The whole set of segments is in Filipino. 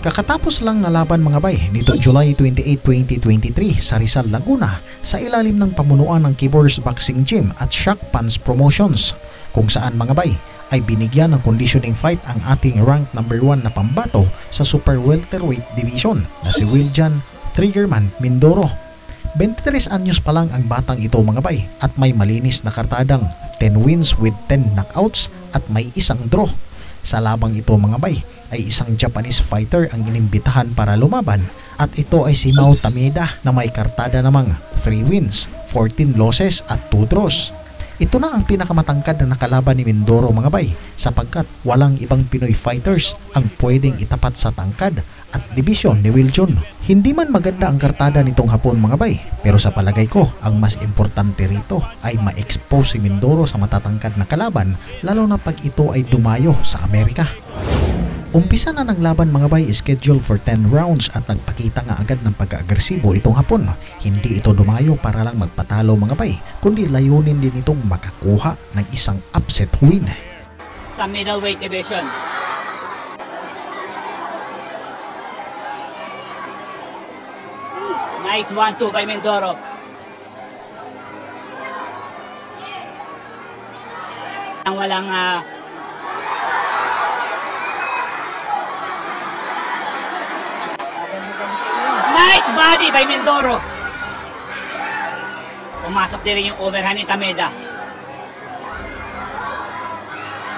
Kakatapos lang na laban mga bay nito July 28, 2023 sa Rizal, Laguna sa ilalim ng pamunuan ng Kibors Boxing Gym at Shock Pants Promotions kung saan mga bay ay binigyan ng conditioning fight ang ating ranked number 1 na pambato sa super welterweight division na si Wiljan Triggerman Mindoro. 23 anyos pa lang ang batang ito mga bay at may malinis na kartadang 10 wins with 10 knockouts at may isang draw. Sa labang ito mga bay ay isang Japanese fighter ang inimbitahan para lumaban at ito ay si Mao Tameda na may kartada namang 3 wins, 14 losses at 2 draws. Ito na ang pinakamatangkad na nakalaban ni Mindoro mga bay sapagkat walang ibang Pinoy fighters ang pwedeng itapat sa tangkad at dibisyon ni Wiljon. Hindi man maganda ang kartada nitong hapon mga bay pero sa palagay ko ang mas importante rito ay ma-expose si Mindoro sa matatangkad na kalaban lalo na pag ito ay dumayo sa Amerika. Umpisa na ng laban mga bay schedule for 10 rounds at nagpakita nga agad ng pagka-agresibo itong hapon. Hindi ito dumayo para lang magpatalo mga bay, kundi layunin din itong makakuha ng isang upset win. sa middleweight division. Nice 1-2 by Mindoro. Ang walang ah, Nice body by Mindoro. Pumasok din yung overhand ni Tameda.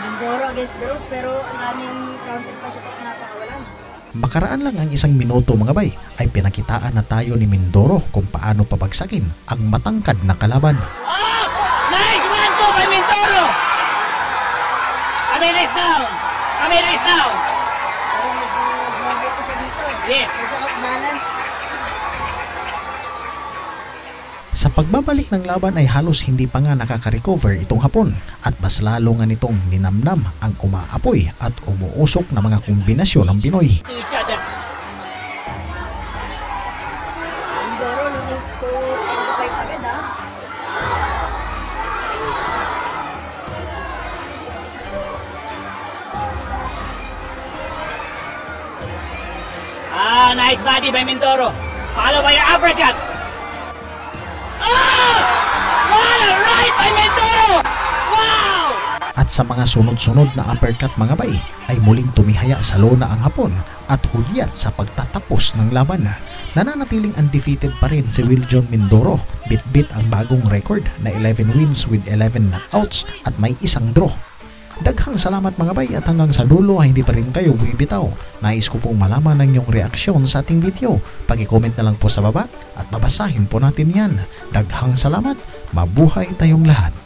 Mindoro against the roof, pero ang daming counter punch at pinapakawalan. Makaraan lang ang isang minuto mga bay ay pinakitaan na tayo ni Mindoro kung paano pabagsakin ang matangkad na kalaban. Oh! Nice one two by Mindoro! Camila is down! Camila is down! Yes. Medyo Sa pagbabalik ng laban ay halos hindi pa nga nakaka-recover itong hapon at mas lalo nga nitong ninamnam ang umaapoy at umuusok na mga kombinasyon ng Pinoy. Ah, nice body by Mindoro. Follow by uppercut. Sa mga sunod-sunod na uppercut mga bay ay muling tumihaya sa lona ang hapon at hudyat sa pagtatapos ng laban. Nananatiling undefeated pa rin si Wiljon Mindoro. Bit-bit ang bagong record na 11 wins with 11 knockouts at may isang draw. Daghang salamat mga bay at hanggang sa dulo ay hindi pa rin kayo bibitaw. Nais ko pong malaman ang inyong reaksyon sa ating video. Pag-comment na lang po sa baba at babasahin po natin yan. Daghang salamat. Mabuhay tayong lahat.